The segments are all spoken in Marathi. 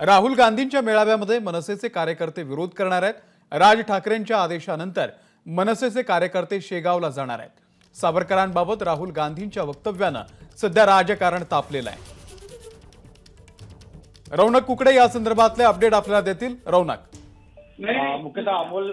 राहुल गांधींच्या मेळाव्यामध्ये मनसेचे कार्यकर्ते विरोध करणार आहेत. राज ठाकरेंच्या आदेशानंतर मनसेचे कार्यकर्ते शेगावला जाणार आहेत. सावरकरांबाबत राहुल गांधींच्या वक्तव्यानं सध्या राजकारण तापलेलं आहे. रौनक कुकडे या संदर्भातले अपडेट आपल्याला देतील. रौनक. मुख्यतः अमोल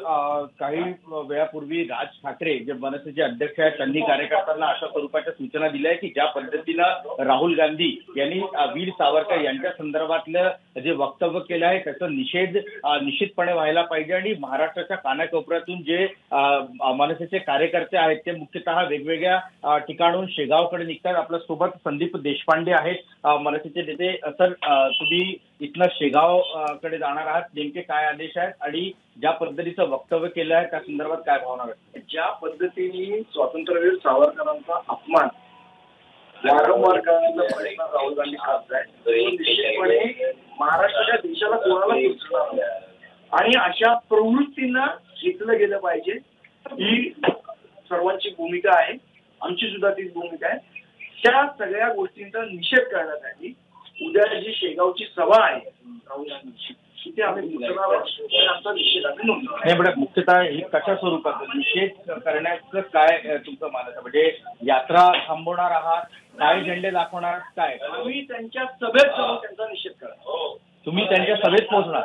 काही वेळापूर्वी राज ठाकरे जे मनसेचे अध्यक्ष आहेत त्यांनी कार्यकर्त्यांना अशा स्वरूपाच्या सूचना दिल्या आहे की ज्या पद्धतीनं राहुल गांधी यांनी वीर सावरकर यांच्या संदर्भातलं जे वक्तव्य केलं आहे त्याचा निषेध निश्चितपणे व्हायला पाहिजे. आणि महाराष्ट्राच्या कानाकोपऱ्यातून जे मनसेचे कार्यकर्ते आहेत ते मुख्यतः वेगवेगळ्या ठिकाणून शेगावकडे निघतात. आपल्यासोबत संदीप देशपांडे आहेत मनसेचे नेते. सर तुम्ही इथनं शेगावकडे जाणार आहात. नेमके काय आदेश आहेत आणि ज्या पद्धतीचं वक्तव्य केलं आहे त्या संदर्भात काय भावना व्यक्त ज्या पद्धतीने स्वातंत्र्यवीर सावरकरांचा अपमान वारंवार करण्याचा प्रयत्न राहुल गांधी करत आहे निश्चितपणे महाराष्ट्राच्या देशाला कोणाला. आणि अशा प्रवृत्तींना घेतलं गेलं पाहिजे. ही सर्वांची भूमिका आहे. आमची सुद्धा तीच भूमिका आहे. त्या सगळ्या गोष्टींचा निषेध करण्यासाठी उद्या जी शेगावची सभा आहे राहुल गांधीची तिथे आम्ही मुख्यतः ही कशा स्वरूपात निषेध करण्याचं काय तुमचं आहे? म्हणजे यात्रा थांबवणार आहात काय झेंडे दाखवणार काय? आम्ही त्यांच्या सभेत जाऊन त्यांचा निषेध करणार. तुम्ही त्यांच्या सभेत पोहोचणार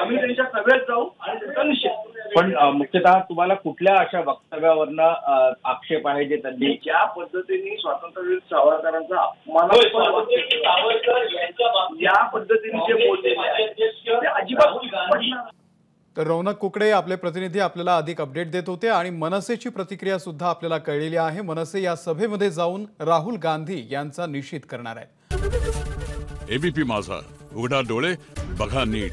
आम्ही त्यांच्या सभेत जाऊ आणि. पण मुख्यतः तुम्हाला कुठल्या अशा वक्तव्यावरनं आक्षेप आहे जे त्यांनी ज्या पद्धतीने स्वातंत्र्यवीर सावरकरांचा वाक्य या पद्धतीने जे अजिबात. तर रौनक कुकडे आपले प्रतिनिधी आपल्याला अधिक अपडेट देत होते आणि मनसेची प्रतिक्रिया सुद्धा आपल्याला कळलेली आहे मनसे या सभेमध्ये जाऊन राहुल गांधी यांचा निषेध करणार आहेत एबीपी माझा उघडा डोळे बघा नीट.